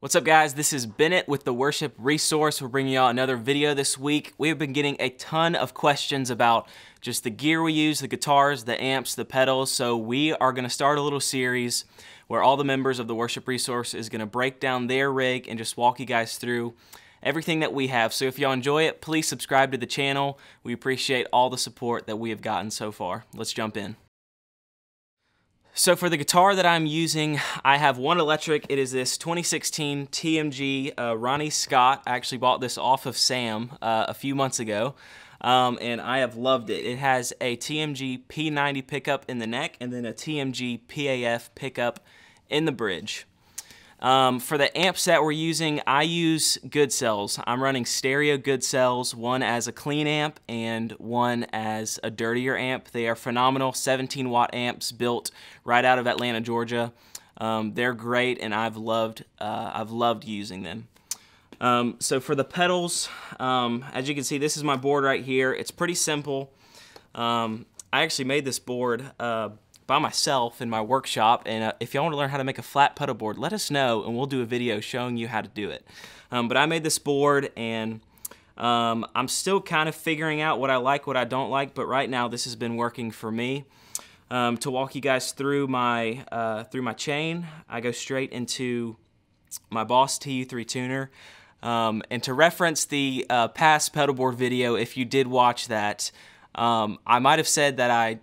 What's up guys, this is Bennett with the Worship Resource. We're bringing y'all another video this week. We have been getting a ton of questions about just the gear we use, the guitars, the amps, the pedals. So we are gonna start a little series where all the members of the Worship Resource is gonna break down their rig and just walk you guys through everything that we have. So if y'all enjoy it, please subscribe to the channel. We appreciate all the support that we have gotten so far. Let's jump in. So for the guitar that I'm using, I have one electric. It is this 2016 TMG uh, Ronnie Scott. I actually bought this off of Sam uh, a few months ago, um, and I have loved it. It has a TMG P90 pickup in the neck and then a TMG PAF pickup in the bridge. Um, for the amps that we're using, I use Goodsells. I'm running stereo Goodsells, one as a clean amp and one as a dirtier amp. They are phenomenal 17 watt amps built right out of Atlanta, Georgia. Um, they're great and I've loved, uh, I've loved using them. Um, so for the pedals, um, as you can see, this is my board right here. It's pretty simple. Um, I actually made this board uh, by myself in my workshop. And uh, if y'all want to learn how to make a flat pedal board, let us know and we'll do a video showing you how to do it. Um, but I made this board and um, I'm still kind of figuring out what I like, what I don't like, but right now this has been working for me. Um, to walk you guys through my uh, through my chain, I go straight into my Boss TU3 tuner. Um, and to reference the uh, past pedal board video, if you did watch that, um, I might have said that I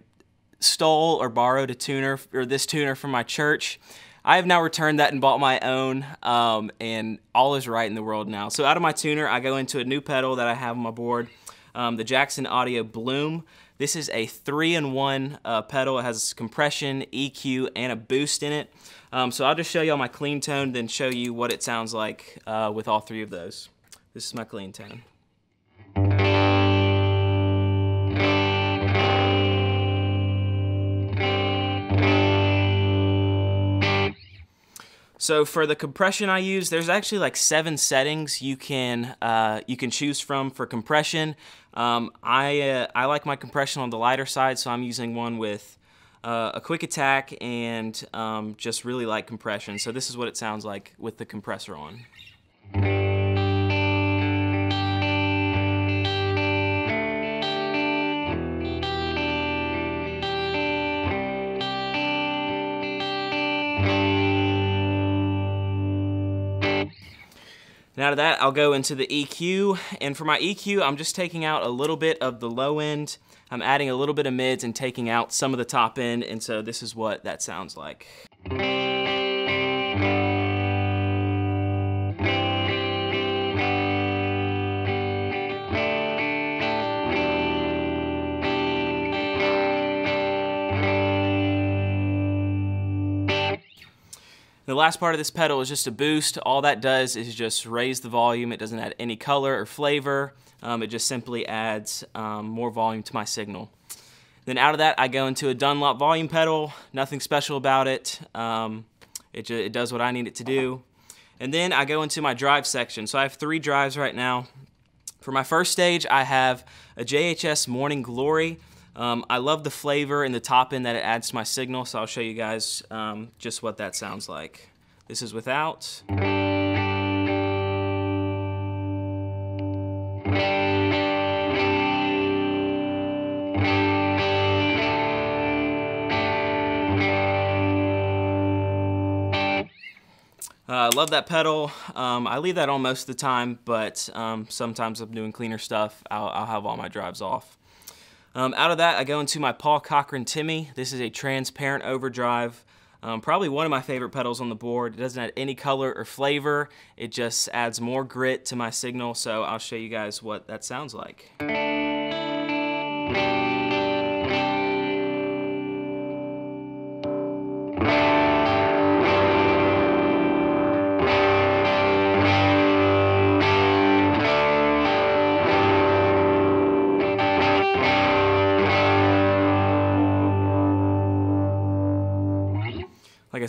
stole or borrowed a tuner or this tuner from my church. I have now returned that and bought my own, um, and all is right in the world now. So out of my tuner, I go into a new pedal that I have on my board, um, the Jackson Audio Bloom. This is a three-in-one uh, pedal. It has compression, EQ, and a boost in it. Um, so I'll just show you all my clean tone, then show you what it sounds like uh, with all three of those. This is my clean tone. So for the compression I use, there's actually like seven settings you can uh, you can choose from for compression. Um, I uh, I like my compression on the lighter side, so I'm using one with uh, a quick attack and um, just really light compression. So this is what it sounds like with the compressor on. And out of that, I'll go into the EQ. And for my EQ, I'm just taking out a little bit of the low end. I'm adding a little bit of mids and taking out some of the top end. And so this is what that sounds like. The last part of this pedal is just a boost. All that does is just raise the volume. It doesn't add any color or flavor. Um, it just simply adds um, more volume to my signal. Then out of that, I go into a Dunlop volume pedal. Nothing special about it. Um, it, it does what I need it to do. And then I go into my drive section. So I have three drives right now. For my first stage, I have a JHS Morning Glory. Um, I love the flavor and the top end that it adds to my signal, so I'll show you guys um, just what that sounds like. This is without. I uh, love that pedal. Um, I leave that on most of the time, but um, sometimes I'm doing cleaner stuff. I'll, I'll have all my drives off. Um, out of that, I go into my Paul Cochrane Timmy. This is a transparent overdrive. Um, probably one of my favorite pedals on the board. It doesn't add any color or flavor. It just adds more grit to my signal, so I'll show you guys what that sounds like.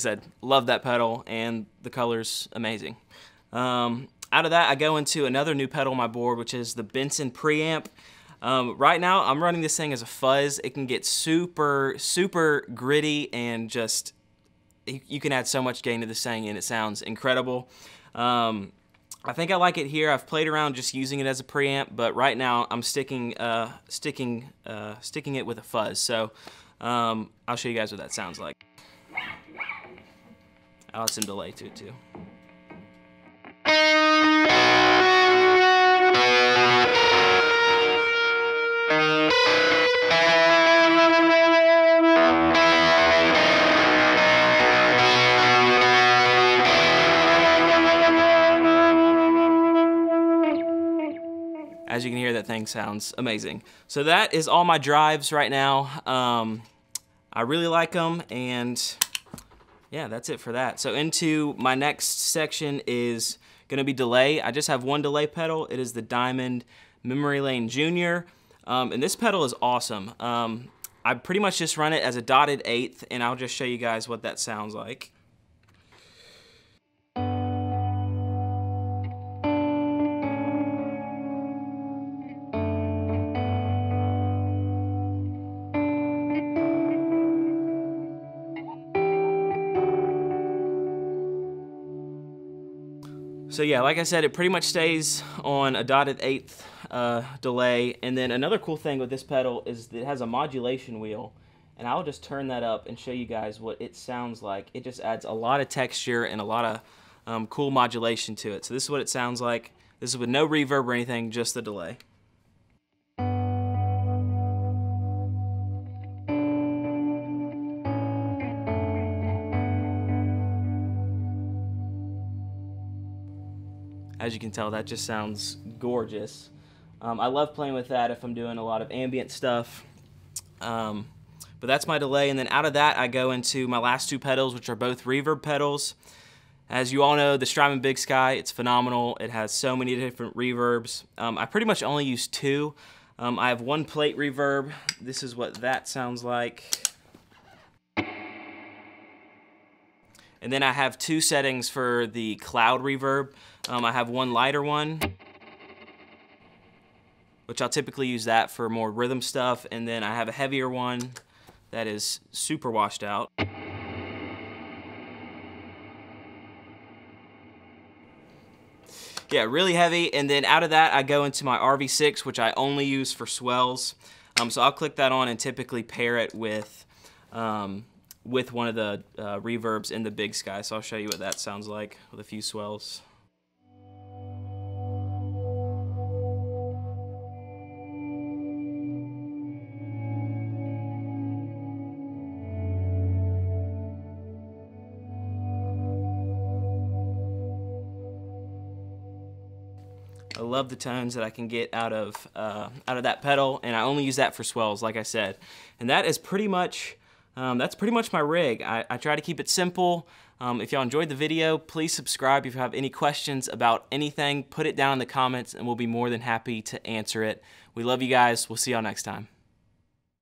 Said, love that pedal and the color's amazing. Um, out of that, I go into another new pedal on my board, which is the Benson preamp. Um, right now, I'm running this thing as a fuzz. It can get super, super gritty and just you can add so much gain to this thing and it sounds incredible. Um, I think I like it here. I've played around just using it as a preamp, but right now I'm sticking uh, sticking uh, sticking it with a fuzz. So um, I'll show you guys what that sounds like. I'll add some delay to it too. As you can hear, that thing sounds amazing. So that is all my drives right now. Um, I really like them, and yeah, that's it for that. So into my next section is gonna be delay. I just have one delay pedal. It is the Diamond Memory Lane Junior. Um, and this pedal is awesome. Um, I pretty much just run it as a dotted eighth, and I'll just show you guys what that sounds like. So yeah, like I said, it pretty much stays on a dotted eighth uh, delay. And then another cool thing with this pedal is it has a modulation wheel. And I'll just turn that up and show you guys what it sounds like. It just adds a lot of texture and a lot of um, cool modulation to it. So this is what it sounds like. This is with no reverb or anything, just the delay. As you can tell, that just sounds gorgeous. Um, I love playing with that if I'm doing a lot of ambient stuff. Um, but that's my delay, and then out of that, I go into my last two pedals, which are both reverb pedals. As you all know, the Strymon Big Sky, it's phenomenal. It has so many different reverbs. Um, I pretty much only use two. Um, I have one plate reverb. This is what that sounds like. And then I have two settings for the cloud reverb. Um, I have one lighter one, which I'll typically use that for more rhythm stuff. And then I have a heavier one that is super washed out. Yeah, really heavy. And then out of that, I go into my RV6, which I only use for swells. Um, so I'll click that on and typically pair it with um, with one of the uh, reverbs in the Big Sky. So I'll show you what that sounds like with a few swells. I love the tones that I can get out of uh, out of that pedal, and I only use that for swells, like I said. And that is pretty much um, that's pretty much my rig. I, I try to keep it simple. Um, if y'all enjoyed the video, please subscribe. If you have any questions about anything, put it down in the comments and we'll be more than happy to answer it. We love you guys. We'll see y'all next time.